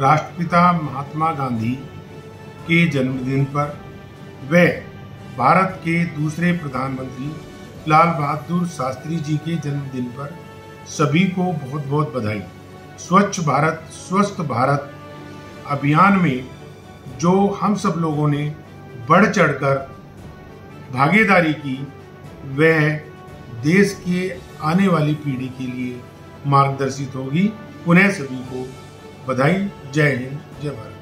राष्ट्रपिता महात्मा गांधी के जन्मदिन पर व भारत के दूसरे प्रधानमंत्री लाल बहादुर शास्त्री जी के जन्मदिन पर सभी को बहुत बहुत बधाई। स्वच्छ भारत, स्वस्थ भारत अभियान में जो हम सब लोगों ने बढ़ चढ़कर भागीदारी की, वह देश के आने वाली पीढ़ी के लिए मार्गदर्शित होगी। उन्हें सभी को बधाई। जय हिंद जय भारत।